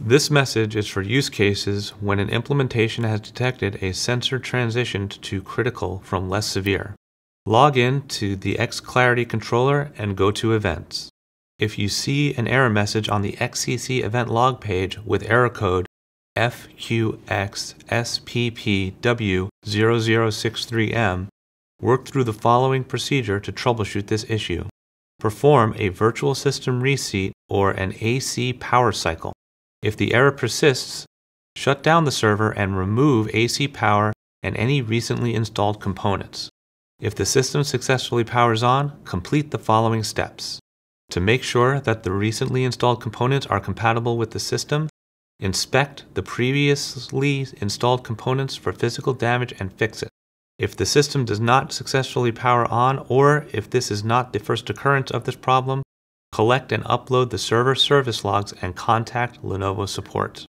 This message is for use cases when an implementation has detected a sensor transitioned to critical from less severe. Log in to the xClarity controller and go to Events. If you see an error message on the XCC event log page with error code FQXSPPW0063M, work through the following procedure to troubleshoot this issue. Perform a virtual system reseat or an AC power cycle. If the error persists, shut down the server and remove AC power and any recently installed components. If the system successfully powers on, complete the following steps. To make sure that the recently installed components are compatible with the system, inspect the previously installed components for physical damage and fix it. If the system does not successfully power on, or if this is not the first occurrence of this problem, collect and upload the server service logs and contact Lenovo support.